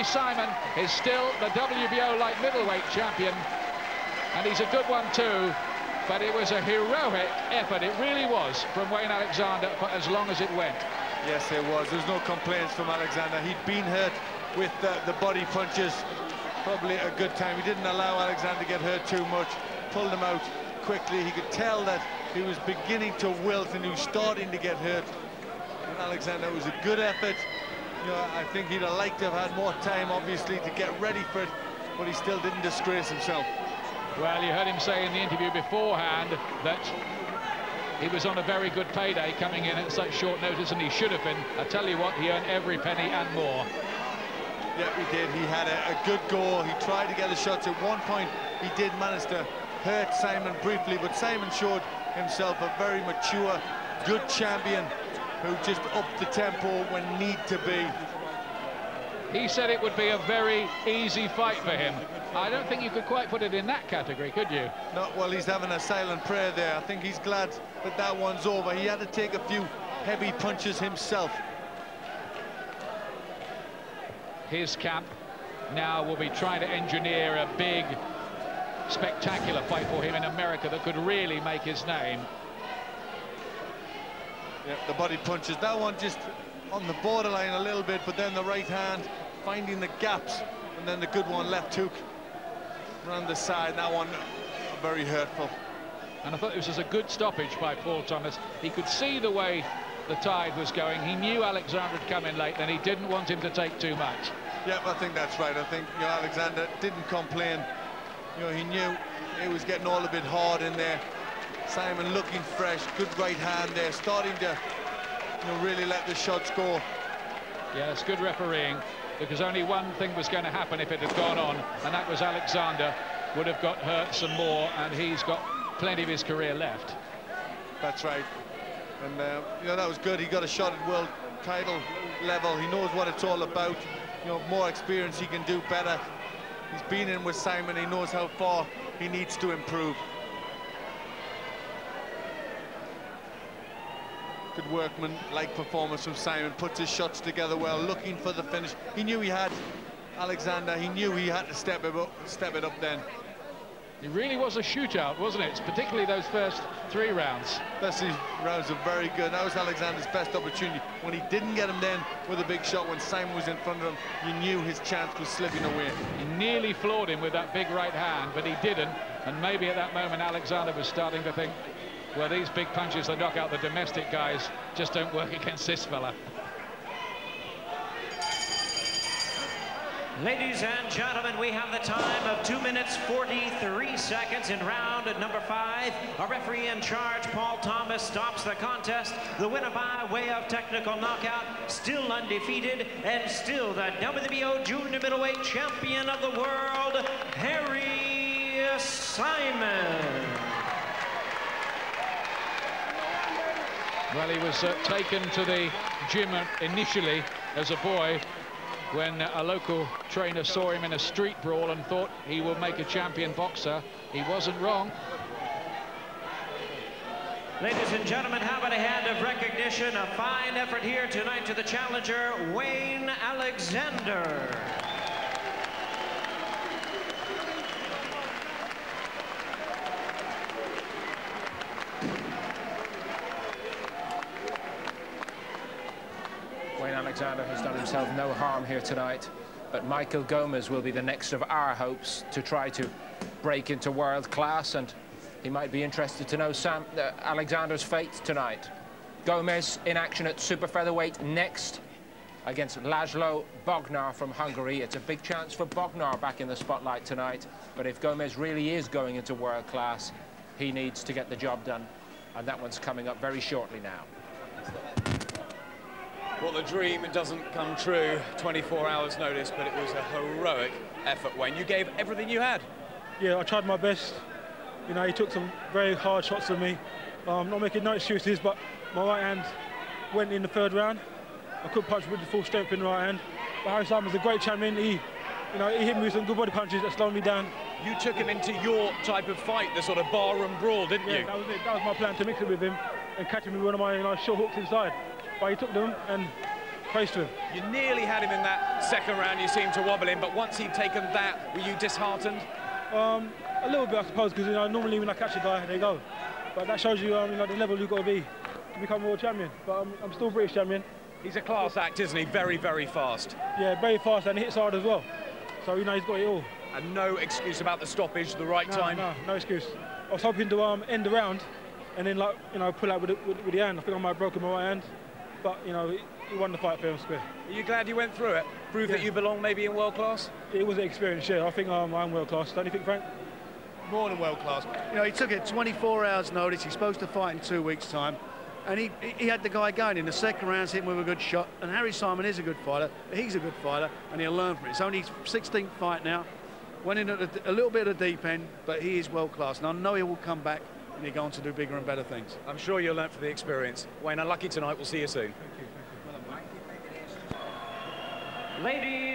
Harry Simon is still the WBO light middleweight champion, and he's a good one too. But it was a heroic effort, it really was, from Wayne Alexander for as long as it went. Yes, it was. There's no complaints from Alexander. He'd been hurt with the, the body punches. Probably a good time. He didn't allow Alexander to get hurt too much. Pulled him out quickly. He could tell that he was beginning to wilt and he was starting to get hurt. And Alexander, was a good effort. You know, I think he'd have liked to have had more time, obviously, to get ready for it, but he still didn't disgrace himself. Well, you heard him say in the interview beforehand that he was on a very good payday coming in at such short notice, and he should have been. I tell you what, he earned every penny and more. Yeah, he did. He had a, a good goal. He tried to get the shots. At one point, he did manage to hurt Simon briefly, but Simon showed himself a very mature, good champion who just upped the tempo when need to be. He said it would be a very easy fight for him. I don't think you could quite put it in that category, could you? Not well, he's having a silent prayer there. I think he's glad that that one's over. He had to take a few heavy punches himself. His camp now will be trying to engineer a big, spectacular fight for him in America that could really make his name. Yeah, the body punches. That one just on the borderline a little bit, but then the right hand finding the gaps, and then the good one left hook around the side. That one very hurtful. And I thought this was a good stoppage by Paul Thomas. He could see the way the tide was going. He knew Alexander had come in late, and he didn't want him to take too much. Yeah, I think that's right. I think you know, Alexander didn't complain. You know, he knew it was getting all a bit hard in there. Simon looking fresh, good right hand there, starting to you know, really let the shots go. Yes, good refereeing, because only one thing was going to happen if it had gone on, and that was Alexander would have got hurt some more, and he's got plenty of his career left. That's right. And, uh, you know, that was good. He got a shot at world title level. He knows what it's all about. You know, more experience, he can do better. He's been in with Simon. He knows how far he needs to improve. Good workman, like performance from Simon, puts his shots together well, looking for the finish. He knew he had Alexander, he knew he had to step it up, step it up then. It really was a shootout, wasn't it? Particularly those first three rounds. First three rounds are very good. That was Alexander's best opportunity. When he didn't get him then with a big shot, when Simon was in front of him, you knew his chance was slipping away. He nearly floored him with that big right hand, but he didn't. And maybe at that moment, Alexander was starting to think, well, these big punches that knock out the domestic guys just don't work against this fella. Ladies and gentlemen, we have the time of 2 minutes 43 seconds in round number 5. Our referee in charge, Paul Thomas, stops the contest. The winner by way of technical knockout, still undefeated, and still the WBO Junior Middleweight Champion of the World, Harry Simon. Well, he was uh, taken to the gym initially as a boy when a local trainer saw him in a street brawl and thought he would make a champion boxer. He wasn't wrong. Ladies and gentlemen, how about a hand of recognition? A fine effort here tonight to the challenger, Wayne Alexander. Alexander has done himself no harm here tonight. But Michael Gomez will be the next of our hopes to try to break into world class. And he might be interested to know Sam uh, Alexander's fate tonight. Gomez in action at super featherweight next against Laszlo Bognar from Hungary. It's a big chance for Bognar back in the spotlight tonight. But if Gomez really is going into world class, he needs to get the job done. And that one's coming up very shortly now. Well, the dream doesn't come true, 24 hours notice, but it was a heroic effort, Wayne. You gave everything you had. Yeah, I tried my best. You know, he took some very hard shots at me. Um, not making no excuses, but my right hand went in the third round. I could punch with the full strength in the right hand. But Harry Simon's a great champion. He, you know, he hit me with some good body punches that slowed me down. You took him into your type of fight, the sort of barroom brawl, didn't yeah, you? that was it. That was my plan, to mix it with him and catch him with one of my you know, short hooks inside but he took them and him. You nearly had him in that second round, you seemed to wobble him, but once he'd taken that, were you disheartened? Um, a little bit, I suppose, because you know normally when I catch a guy, they go. But that shows you, um, you know, the level you've got to be to become world champion. But um, I'm still British champion. He's a class act, isn't he? Very, very fast. Yeah, very fast and hits hard as well. So you know he's got it all. And no excuse about the stoppage, the right No, time. no, no excuse. I was hoping to um, end the round and then like you know pull out with the, with, with the hand. I think I might have broken my right hand, but you know he, he won the fight fair and square. Are you glad you went through it? Prove that you belong maybe in world class? It was an experience, yeah. I think um, I'm world class. Don't you think, Frank? more than world class. You know, he took it 24 hours notice. He's supposed to fight in two weeks' time. And he, he had the guy going in the second round, hit him with a good shot. And Harry Simon is a good fighter. He's a good fighter, and he'll learn from it. It's only his 16th fight now. Went in at a, a little bit of the deep end, but he is world class. And I know he will come back and he'll go on to do bigger and better things. I'm sure you'll learn from the experience. Wayne, unlucky tonight. We'll see you soon. thank Ladies.